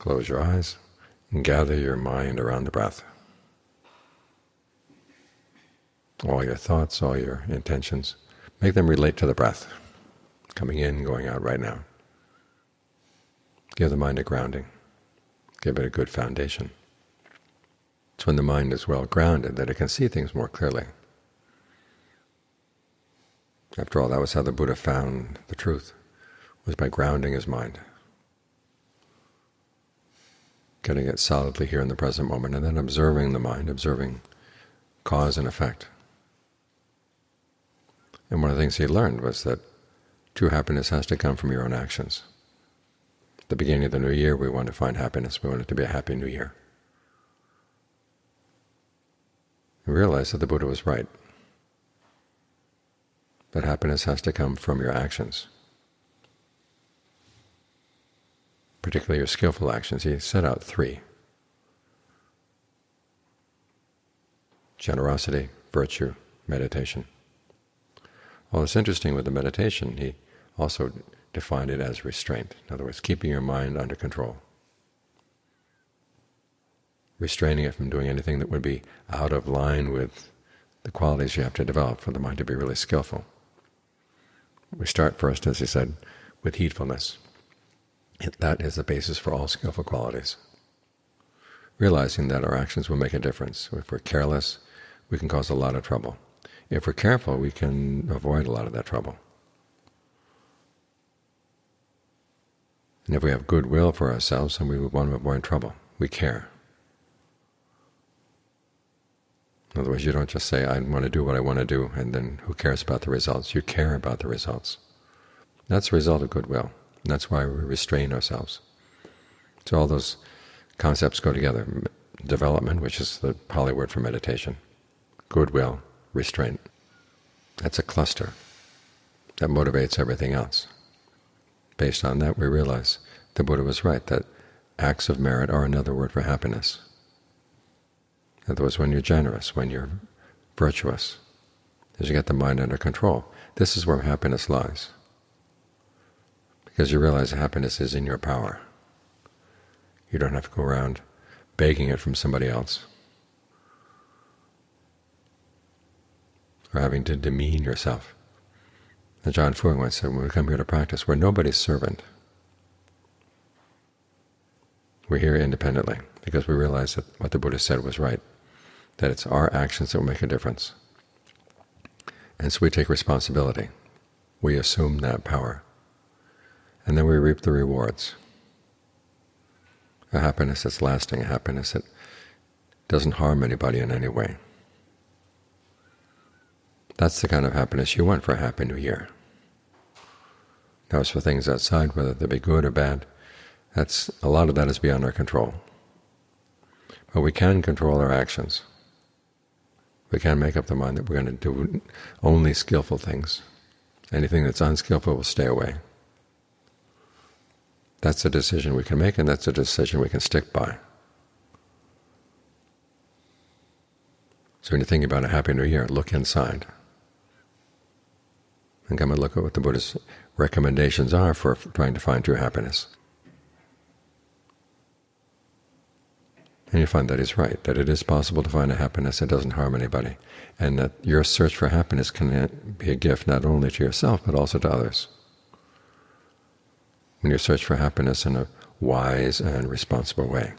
Close your eyes and gather your mind around the breath. All your thoughts, all your intentions, make them relate to the breath, coming in, going out right now. Give the mind a grounding. Give it a good foundation. It's when the mind is well grounded that it can see things more clearly. After all, that was how the Buddha found the truth, was by grounding his mind, getting it solidly here in the present moment, and then observing the mind, observing cause and effect. And one of the things he learned was that true happiness has to come from your own actions. At the beginning of the new year, we want to find happiness. We want it to be a happy new year. We realized that the Buddha was right. that happiness has to come from your actions, particularly your skillful actions. He set out three. Generosity, virtue, meditation. Well, it's interesting with the meditation, he also defined it as restraint. In other words, keeping your mind under control. Restraining it from doing anything that would be out of line with the qualities you have to develop for the mind to be really skillful. We start first, as he said, with heedfulness. That is the basis for all skillful qualities. Realizing that our actions will make a difference. If we're careless, we can cause a lot of trouble. If we're careful, we can avoid a lot of that trouble. And if we have goodwill for ourselves, then we want to avoid trouble. We care. In other words, you don't just say, I want to do what I want to do, and then who cares about the results? You care about the results. That's the result of goodwill. That's why we restrain ourselves. So all those concepts go together. Development, which is the Pali word for meditation. Goodwill, restraint. That's a cluster that motivates everything else. Based on that, we realize the Buddha was right, that acts of merit are another word for happiness. In other words, when you're generous, when you're virtuous, as you get the mind under control, this is where happiness lies. Because you realize happiness is in your power. You don't have to go around begging it from somebody else, or having to demean yourself. And Ajaan Fuang once said, when we come here to practice, we're nobody's servant. We're here independently because we realize that what the Buddha said was right, that it's our actions that will make a difference. And so we take responsibility. We assume that power. And then we reap the rewards. A happiness that's lasting, a happiness that doesn't harm anybody in any way. That's the kind of happiness you want for a Happy New Year. Now, as for things outside, whether they be good or bad, that's a lot of that is beyond our control. But we can control our actions. We can make up the mind that we're going to do only skillful things. Anything that's unskillful will stay away. That's a decision we can make, and that's a decision we can stick by. So when you think about a Happy New Year, look inside. And come and look at what the Buddha's recommendations are for trying to find true happiness. And you find that he's right, that it is possible to find a happiness that doesn't harm anybody, and that your search for happiness can be a gift not only to yourself but also to others. When you search for happiness in a wise and responsible way.